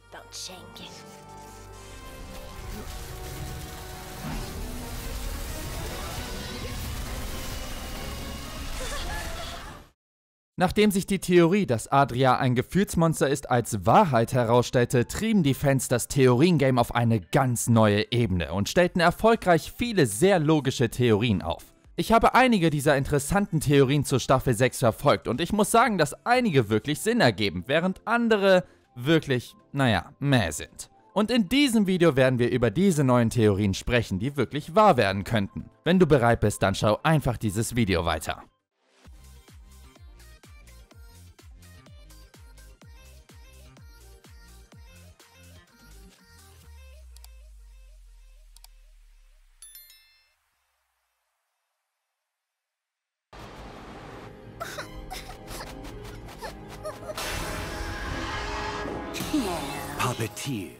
pain de Cheng. Nachdem sich die Theorie, dass Adria ein Gefühlsmonster ist, als Wahrheit herausstellte, trieben die Fans das Theoriengame auf eine ganz neue Ebene und stellten erfolgreich viele sehr logische Theorien auf. Ich habe einige dieser interessanten Theorien zur Staffel 6 verfolgt und ich muss sagen, dass einige wirklich Sinn ergeben, während andere wirklich, naja, meh sind. Und in diesem Video werden wir über diese neuen Theorien sprechen, die wirklich wahr werden könnten. Wenn du bereit bist, dann schau einfach dieses Video weiter. Puppeteer.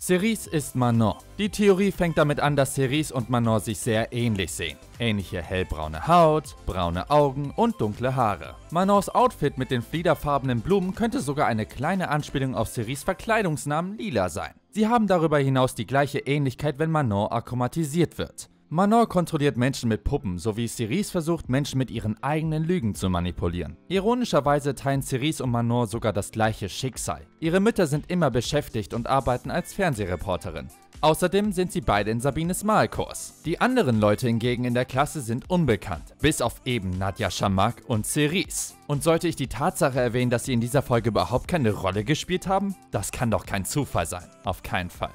Cerise ist Manon. Die Theorie fängt damit an, dass Cerise und Manon sich sehr ähnlich sehen. Ähnliche hellbraune Haut, braune Augen und dunkle Haare. Manons Outfit mit den fliederfarbenen Blumen könnte sogar eine kleine Anspielung auf Cerise Verkleidungsnamen Lila sein. Sie haben darüber hinaus die gleiche Ähnlichkeit, wenn Manon akkumatisiert wird. Manon kontrolliert Menschen mit Puppen, sowie Cerise versucht, Menschen mit ihren eigenen Lügen zu manipulieren. Ironischerweise teilen Cerise und Manon sogar das gleiche Schicksal. Ihre Mütter sind immer beschäftigt und arbeiten als Fernsehreporterin. Außerdem sind sie beide in Sabines Malkurs. Die anderen Leute hingegen in der Klasse sind unbekannt, bis auf eben Nadja Schamak und Cerise. Und sollte ich die Tatsache erwähnen, dass sie in dieser Folge überhaupt keine Rolle gespielt haben? Das kann doch kein Zufall sein. Auf keinen Fall.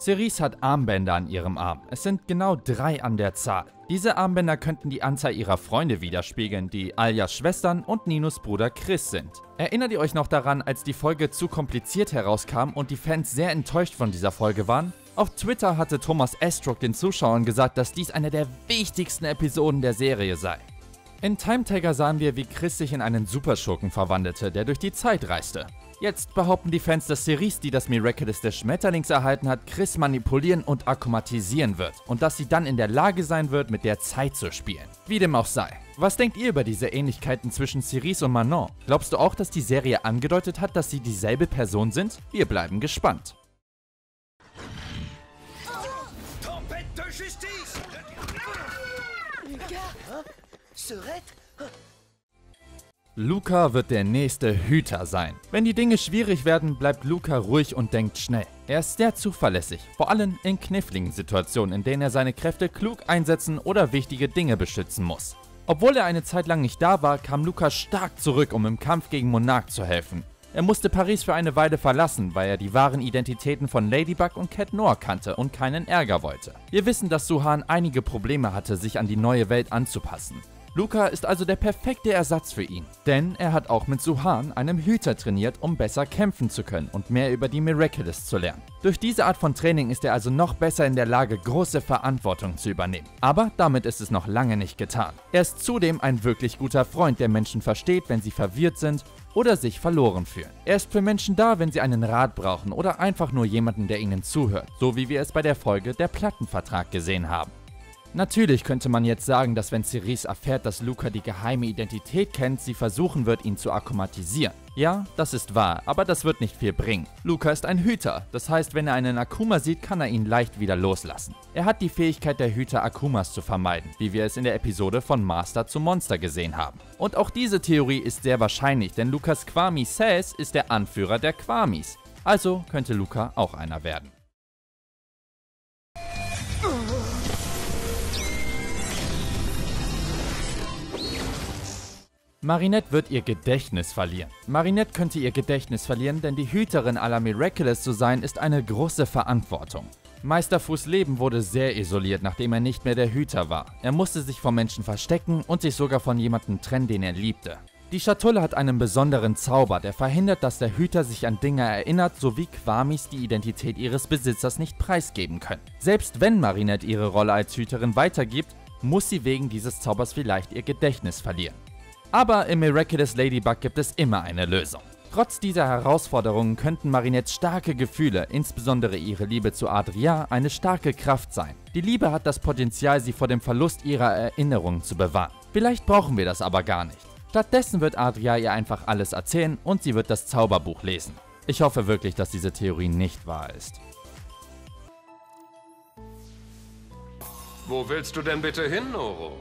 Cerise hat Armbänder an ihrem Arm. Es sind genau drei an der Zahl. Diese Armbänder könnten die Anzahl ihrer Freunde widerspiegeln, die Alias Schwestern und Ninos Bruder Chris sind. Erinnert ihr euch noch daran, als die Folge zu kompliziert herauskam und die Fans sehr enttäuscht von dieser Folge waren? Auf Twitter hatte Thomas Estrock den Zuschauern gesagt, dass dies eine der wichtigsten Episoden der Serie sei. In Time Tiger sahen wir, wie Chris sich in einen Superschurken verwandelte, der durch die Zeit reiste. Jetzt behaupten die Fans, dass Cerise, die das Miraculous des Schmetterlings erhalten hat, Chris manipulieren und akkumatisieren wird und dass sie dann in der Lage sein wird, mit der Zeit zu spielen. Wie dem auch sei. Was denkt ihr über diese Ähnlichkeiten zwischen Cerise und Manon? Glaubst du auch, dass die Serie angedeutet hat, dass sie dieselbe Person sind? Wir bleiben gespannt. Tempête de justice Serette Luca wird der nächste Hüter sein. Wenn die Dinge schwierig werden, bleibt Luca ruhig und denkt schnell. Er ist sehr zuverlässig, vor allem in kniffligen Situationen, in denen er seine Kräfte klug einsetzen oder wichtige Dinge beschützen muss. Obwohl er eine Zeit lang nicht da war, kam Luca stark zurück, um im Kampf gegen Monarch zu helfen. Er musste Paris für eine Weile verlassen, weil er die wahren Identitäten von Ladybug und Cat Noir kannte und keinen Ärger wollte. Wir wissen, dass Suhan einige Probleme hatte, sich an die neue Welt anzupassen. Luca ist also der perfekte Ersatz für ihn, denn er hat auch mit Suhan, einem Hüter, trainiert, um besser kämpfen zu können und mehr über die Miraculous zu lernen. Durch diese Art von Training ist er also noch besser in der Lage, große Verantwortung zu übernehmen. Aber damit ist es noch lange nicht getan. Er ist zudem ein wirklich guter Freund, der Menschen versteht, wenn sie verwirrt sind oder sich verloren fühlen. Er ist für Menschen da, wenn sie einen Rat brauchen oder einfach nur jemanden, der ihnen zuhört, so wie wir es bei der Folge Der Plattenvertrag gesehen haben. Natürlich könnte man jetzt sagen, dass wenn Cerise erfährt, dass Luca die geheime Identität kennt, sie versuchen wird, ihn zu akkumatisieren. Ja, das ist wahr, aber das wird nicht viel bringen. Luca ist ein Hüter, das heißt, wenn er einen Akuma sieht, kann er ihn leicht wieder loslassen. Er hat die Fähigkeit der Hüter Akumas zu vermeiden, wie wir es in der Episode von Master zu Monster gesehen haben. Und auch diese Theorie ist sehr wahrscheinlich, denn Lukas Kwami Says ist der Anführer der Kwamis. Also könnte Luca auch einer werden. Marinette wird ihr Gedächtnis verlieren. Marinette könnte ihr Gedächtnis verlieren, denn die Hüterin aller Miraculous zu sein, ist eine große Verantwortung. Meister Fuß Leben wurde sehr isoliert, nachdem er nicht mehr der Hüter war. Er musste sich vor Menschen verstecken und sich sogar von jemandem trennen, den er liebte. Die Schatulle hat einen besonderen Zauber, der verhindert, dass der Hüter sich an Dinge erinnert, sowie Kwamis die Identität ihres Besitzers nicht preisgeben können. Selbst wenn Marinette ihre Rolle als Hüterin weitergibt, muss sie wegen dieses Zaubers vielleicht ihr Gedächtnis verlieren. Aber im Miraculous Ladybug gibt es immer eine Lösung. Trotz dieser Herausforderungen könnten Marinettes starke Gefühle, insbesondere ihre Liebe zu Adria, eine starke Kraft sein. Die Liebe hat das Potenzial, sie vor dem Verlust ihrer Erinnerungen zu bewahren. Vielleicht brauchen wir das aber gar nicht. Stattdessen wird Adria ihr einfach alles erzählen und sie wird das Zauberbuch lesen. Ich hoffe wirklich, dass diese Theorie nicht wahr ist. Wo willst du denn bitte hin, Noro?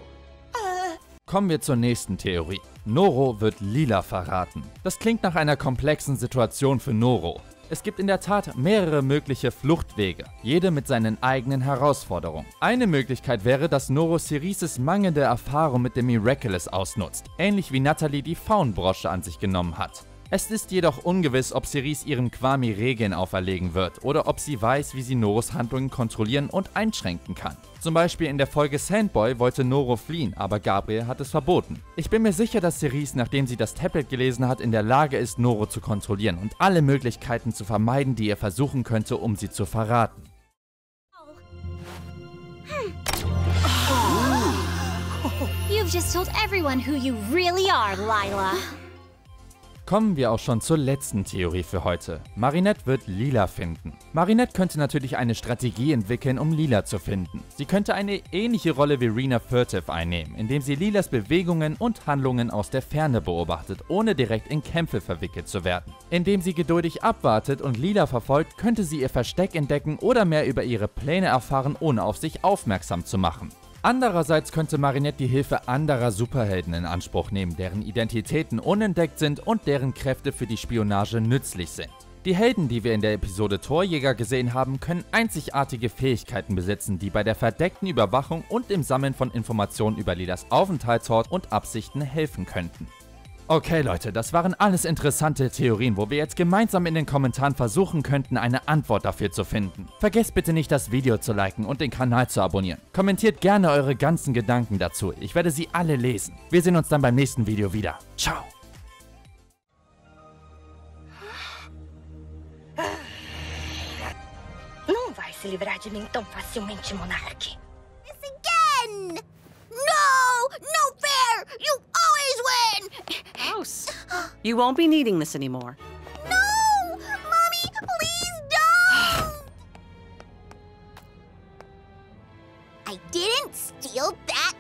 Kommen wir zur nächsten Theorie. Noro wird Lila verraten. Das klingt nach einer komplexen Situation für Noro. Es gibt in der Tat mehrere mögliche Fluchtwege, jede mit seinen eigenen Herausforderungen. Eine Möglichkeit wäre, dass Noro Cerises mangelnde Erfahrung mit dem Miraculous ausnutzt, ähnlich wie Natalie die Faunbrosche an sich genommen hat. Es ist jedoch ungewiss, ob Cerise ihrem Kwami Regeln auferlegen wird oder ob sie weiß, wie sie Noros Handlungen kontrollieren und einschränken kann. Zum Beispiel in der Folge Sandboy wollte Noro fliehen, aber Gabriel hat es verboten. Ich bin mir sicher, dass Cerise, nachdem sie das Tablet gelesen hat, in der Lage ist, Noro zu kontrollieren und alle Möglichkeiten zu vermeiden, die er versuchen könnte, um sie zu verraten. You've just told everyone who you really are, Lila. Kommen wir auch schon zur letzten Theorie für heute. Marinette wird Lila finden. Marinette könnte natürlich eine Strategie entwickeln, um Lila zu finden. Sie könnte eine ähnliche Rolle wie Rena Furtive einnehmen, indem sie Lilas Bewegungen und Handlungen aus der Ferne beobachtet, ohne direkt in Kämpfe verwickelt zu werden. Indem sie geduldig abwartet und Lila verfolgt, könnte sie ihr Versteck entdecken oder mehr über ihre Pläne erfahren, ohne auf sich aufmerksam zu machen. Andererseits könnte Marinette die Hilfe anderer Superhelden in Anspruch nehmen, deren Identitäten unentdeckt sind und deren Kräfte für die Spionage nützlich sind. Die Helden, die wir in der Episode Torjäger gesehen haben, können einzigartige Fähigkeiten besitzen, die bei der verdeckten Überwachung und im Sammeln von Informationen über Lilas Aufenthaltsort und Absichten helfen könnten. Okay Leute, das waren alles interessante Theorien, wo wir jetzt gemeinsam in den Kommentaren versuchen könnten, eine Antwort dafür zu finden. Vergesst bitte nicht das Video zu liken und den Kanal zu abonnieren. Kommentiert gerne eure ganzen Gedanken dazu, ich werde sie alle lesen. Wir sehen uns dann beim nächsten Video wieder. Ciao! Não vai se livrar de mim tão facilmente, Monark. This again! No! No fair! You always win! Gross. you won't be needing this anymore. No! Mommy, please don't! I didn't steal that